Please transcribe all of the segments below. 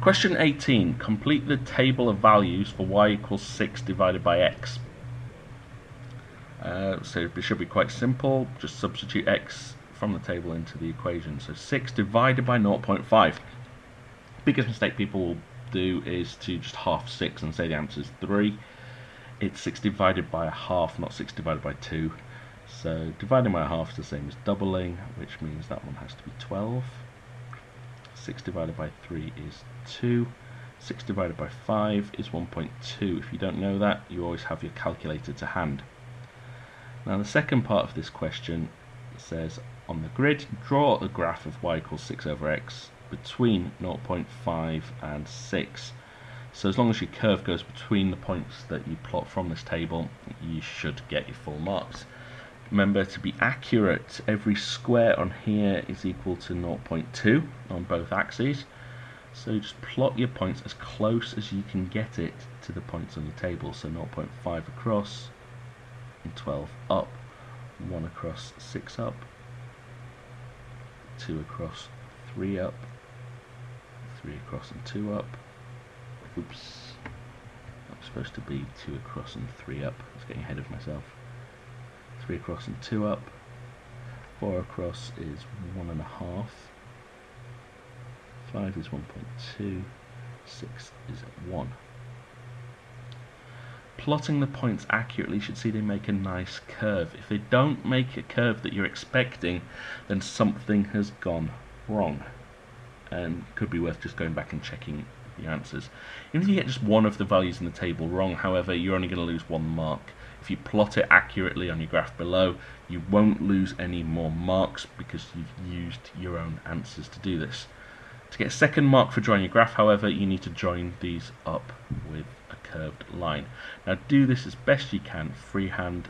Question 18. Complete the table of values for y equals 6 divided by x. Uh, so it should be quite simple. Just substitute x from the table into the equation. So 6 divided by 0.5. Biggest mistake people will do is to just half 6 and say the answer is 3. It's 6 divided by a half, not 6 divided by 2. So dividing by a half is the same as doubling, which means that one has to be 12. 6 divided by 3 is 2. 6 divided by 5 is 1.2. If you don't know that, you always have your calculator to hand. Now the second part of this question says, on the grid, draw a graph of y equals 6 over x between 0.5 and 6. So as long as your curve goes between the points that you plot from this table, you should get your full marks. Remember to be accurate, every square on here is equal to 0.2 on both axes. So just plot your points as close as you can get it to the points on the table. So 0.5 across and 12 up, 1 across, 6 up, 2 across, 3 up, 3 across and 2 up. Oops. I'm supposed to be 2 across and 3 up. I was getting ahead of myself. 3 across and 2 up. 4 across is 1.5. 5 is 1.2. 6 is 1. Plotting the points accurately should see they make a nice curve. If they don't make a curve that you're expecting, then something has gone wrong. And could be worth just going back and checking the answers. Even if you get just one of the values in the table wrong, however, you're only going to lose one mark. If you plot it accurately on your graph below, you won't lose any more marks because you've used your own answers to do this. To get a second mark for drawing your graph, however, you need to join these up with a curved line. Now do this as best you can, freehand.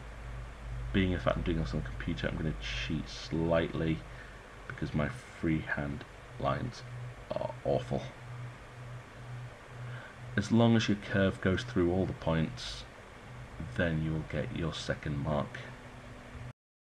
Being in fact, I'm doing this on the computer, I'm going to cheat slightly because my freehand lines are awful. As long as your curve goes through all the points, then you'll get your second mark